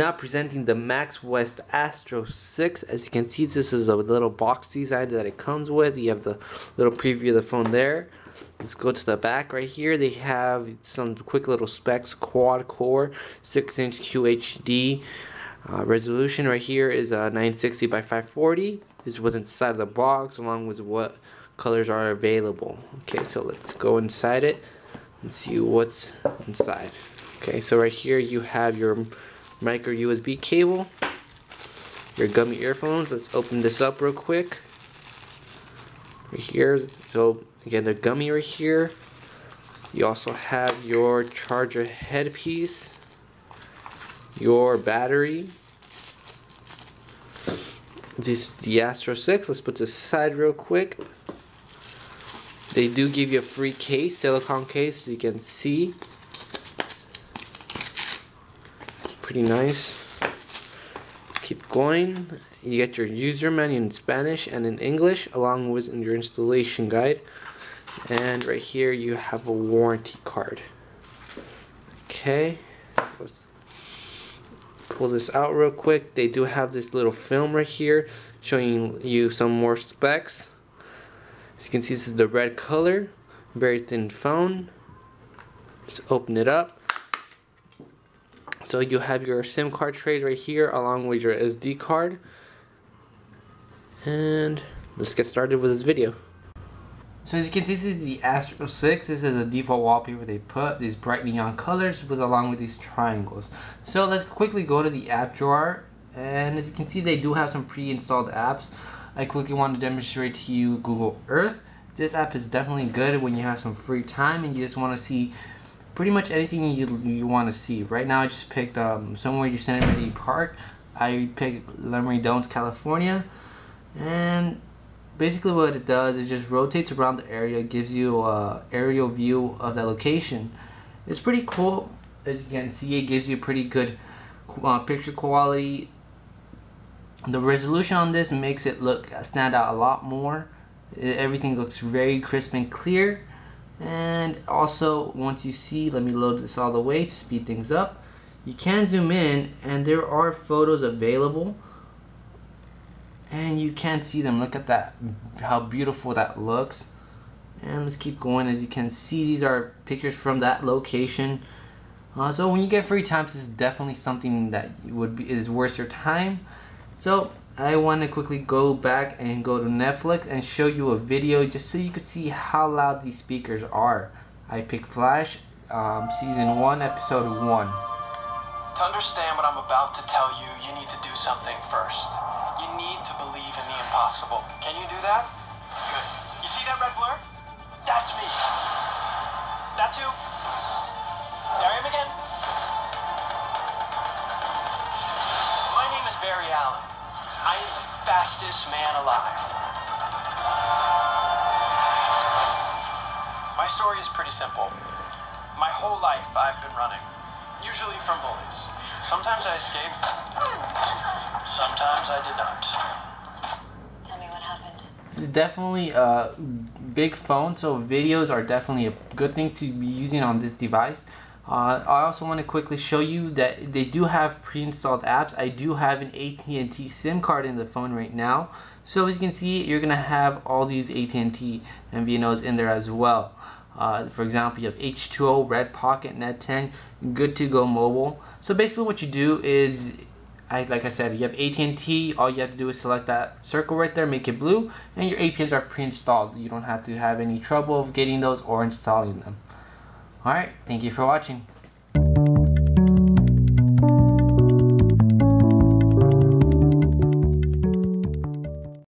Now presenting the Maxwest Astro 6. As you can see, this is a little box design that it comes with. You have the little preview of the phone there. Let's go to the back right here. They have some quick little specs. Quad core, 6 inch QHD. Uh, resolution right here is uh, 960 by 540. This is what's inside of the box along with what colors are available. Okay, so let's go inside it and see what's inside. Okay, so right here you have your micro USB cable, your gummy earphones. Let's open this up real quick. Right here, so again, the gummy right here. You also have your charger headpiece, your battery. This the Astro 6. Let's put this aside real quick. They do give you a free case, silicone case, so you can see. Pretty nice. Keep going. You get your user manual in Spanish and in English, along with your installation guide. And right here you have a warranty card. Okay, let's pull this out real quick. They do have this little film right here showing you some more specs. As you can see, this is the red color, very thin phone. Just open it up. So you have your SIM card trays right here along with your SD card. And let's get started with this video. So as you can see, this is the Astro 6. This is a default wallpaper they put. These bright neon colors with along with these triangles. So let's quickly go to the app drawer. And as you can see, they do have some pre-installed apps. I quickly want to demonstrate to you Google Earth. This app is definitely good when you have some free time and you just want to see pretty much anything you, you want to see. Right now I just picked um, somewhere you Yosemite Park. I picked Lembert Domes, California. And basically what it does is just rotates around the area, gives you a aerial view of that location. It's pretty cool. As you can see, it gives you a pretty good uh, picture quality. The resolution on this makes it look stand out a lot more. It, everything looks very crisp and clear. And also, once you see, let me load this all the way to speed things up. You can zoom in, and there are photos available. And you can see them. Look at that how beautiful that looks. And let's keep going. As you can see these are pictures from that location. Uh, so when you get free time this is definitely something that would be is worth your time. So I want to quickly go back and go to Netflix and show you a video just so you could see how loud these speakers are I picked Flash um, season 1 episode 1 to understand what I'm about to tell you you need to do something first you need to believe in the impossible. Can you do that? Good. You see that red blur? That's me. That too. There I am again. Fastest man alive. My story is pretty simple. My whole life I've been running, usually from bullies. Sometimes I escaped, Sometimes I did not. Tell me what happened. It's definitely a big phone, so videos are definitely a good thing to be using on this device. Uh, I also want to quickly show you that they do have pre-installed apps. I do have an AT&T SIM card in the phone right now. So as you can see, you're going to have all these AT&T MVNOs in there as well. Uh, for example, you have H2O, Red Pocket, Net10, Good to Go Mobile. So basically what you do is I, like I said, you have AT&T, all you have to do is select that circle right there, make it blue, and your APNs are pre-installed. You don't have to have any trouble of getting those or installing them. Alright, thank you for watching.